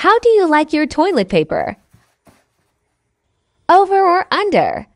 How do you like your toilet paper? Over or under?